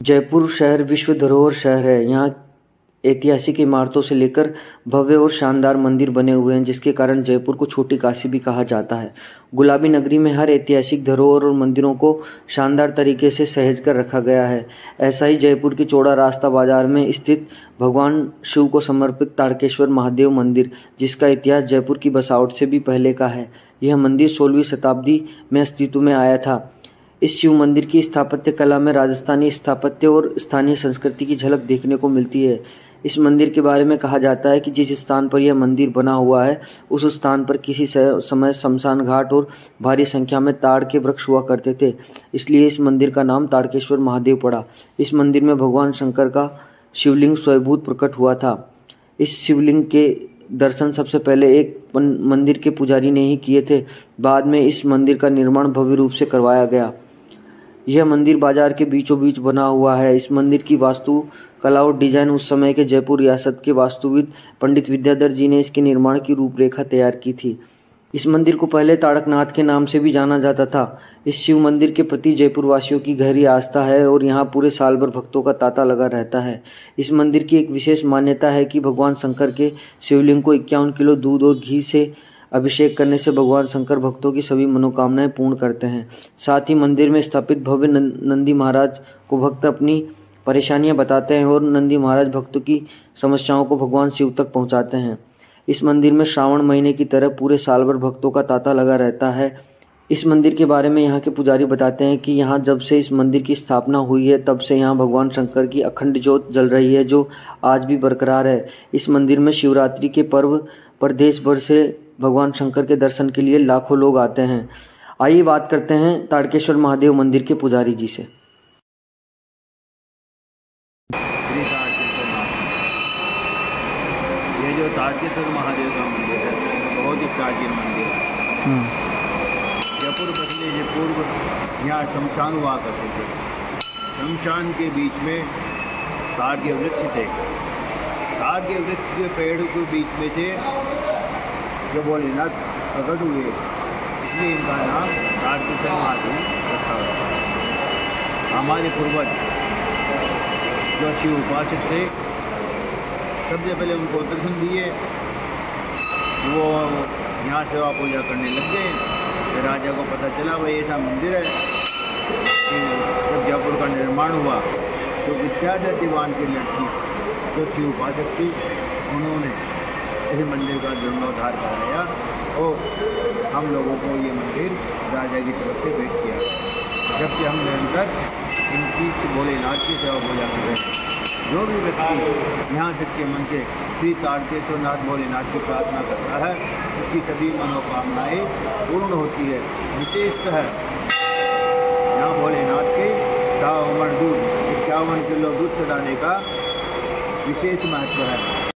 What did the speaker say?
जयपुर शहर विश्व धरोहर शहर है। यहाँ ऐतिहासिक इमारतों से लेकर भव्य और शानदार मंदिर बने हुए हैं, जिसके कारण जयपुर को छोटी काशी भी कहा जाता है। गुलाबी नगरी में हर ऐतिहासिक धरोहर और मंदिरों को शानदार तरीके से सहेज कर रखा गया है। ऐसा ही जयपुर के चौड़ा रास्ता बाज़ार में स्थित भगवान शिव को समर्पित तारकेश्वर महादेव मंदिर, जिसका इतिहास जयपुर की बसावट से भी पहले का है। यह मंदिर सोलहवीं शताब्दी में अस्तित्व में आया था। इस शिव मंदिर की स्थापत्य कला में राजस्थानी स्थापत्य और स्थानीय संस्कृति की झलक देखने को मिलती है। इस मंदिर के बारे में कहा जाता है कि जिस स्थान पर यह मंदिर बना हुआ है, उस स्थान पर किसी समय शमशान घाट और भारी संख्या में ताड़ के वृक्ष हुआ करते थे। इसलिए इस मंदिर का नाम ताड़केश्वर महादेव पड़ा। इस मंदिर में भगवान शंकर का शिवलिंग स्वयभूत प्रकट हुआ था। इस शिवलिंग के दर्शन सबसे पहले एक मंदिर के पुजारी ने ही किए थे। बाद में इस मंदिर का निर्माण भव्य रूप से करवाया गया। यह मंदिर बाज़ार के बीचों बीच बना हुआ है। इस मंदिर की वास्तु कला और डिज़ाइन उस समय के जयपुर रियासत के वास्तुविद पंडित विद्याधर जी ने इसके निर्माण की रूपरेखा तैयार की थी। इस मंदिर को पहले ताड़कनाथ के नाम से भी जाना जाता था। इस शिव मंदिर के प्रति जयपुर वासियों की गहरी आस्था है और यहाँ पूरे साल भर भक्तों का तांता लगा रहता है। इस मंदिर की एक विशेष मान्यता है कि भगवान शंकर के शिवलिंग को इक्यावन किलो दूध और घी से अभिषेक करने से भगवान शंकर भक्तों की सभी मनोकामनाएँ पूर्ण करते हैं। साथ ही मंदिर में स्थापित भव्य नंदी महाराज को भक्त अपनी परेशानियाँ बताते हैं और नंदी महाराज भक्तों की समस्याओं को भगवान शिव तक पहुंचाते हैं। इस मंदिर में श्रावण महीने की तरह पूरे साल भर भक्तों का तांता लगा रहता है। इस मंदिर के बारे में यहाँ के पुजारी बताते हैं कि यहाँ जब से इस मंदिर की स्थापना हुई है, तब से यहाँ भगवान शंकर की अखंड ज्योत जल रही है, जो आज भी बरकरार है। इस मंदिर में शिवरात्रि के पर्व पर देश भर से भगवान शंकर के दर्शन के लिए लाखों लोग आते हैं। आइए बात करते हैं ताड़केश्वर महादेव मंदिर के पुजारी जी से। ये जो ताड़केश्वर महादेव का मंदिर है बहुत ही प्राचीन मंदिर है। हम्म। जयपुर बसने से पूर्व यहाँ शमशान हुआ करते थे। शमशान के बीच में ताड़ के वृक्ष थे। ताड़ के वृक्ष के पेड़ के बीच में से जो भोलेनाथ प्रकट हुए इसलिए इनका नाम तारकेश्वर महादेव रखा हुआ हमारे पूर्वज जो शिव उपासक थे सबसे पहले उनको दर्शन दिए वो यहाँ सेवा पूजा करने लग गए राजा को पता चला भाई ऐसा मंदिर है जब जयपुर का निर्माण हुआ तो विद्याधर दीवान की लड़की जो शिव उपासक थी उन्होंने इस मंदिर का जीर्णोद्धार कराया और हम लोगों को ये मंदिर राजा की तरफ़ से भेंट किया। जबकि हम निरंतर इनकी भोलेनाथ की सेवा पूजा कर हैं। जो भी व्यक्ति यहाँ सच्चे मन से श्री ताड़केश्वरनाथ भोलेनाथ की प्रार्थना करता है, उसकी सभी मनोकामनाएँ पूर्ण होती है। विशेषतः यहाँ भोलेनाथ के सौ उमर दूध, इक्यावन किलो दूध चढ़ाने का विशेष महत्व है।